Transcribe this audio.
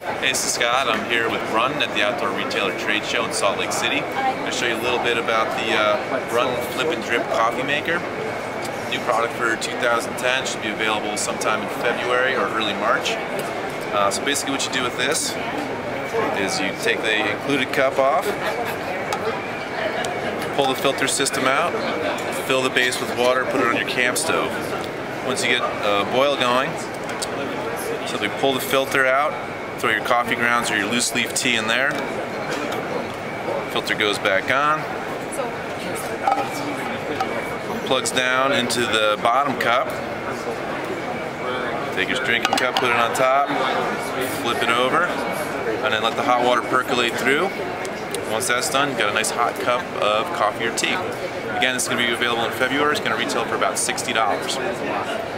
Hey, this is Scott. I'm here with Brunton at the Outdoor Retailer Trade Show in Salt Lake City. I'm going to show you a little bit about the uh, Brunton Flip and Drip Coffee Maker. New product for 2010 should be available sometime in February or early March. Uh, so basically what you do with this is you take the included cup off, pull the filter system out, fill the base with water, put it on your camp stove. Once you get a boil going, we pull the filter out, throw your coffee grounds or your loose leaf tea in there. Filter goes back on. Plugs down into the bottom cup. Take your drinking cup, put it on top, flip it over, and then let the hot water percolate through. Once that's done, you've got a nice hot cup of coffee or tea. Again, this is going to be available in February. It's going to retail for about $60.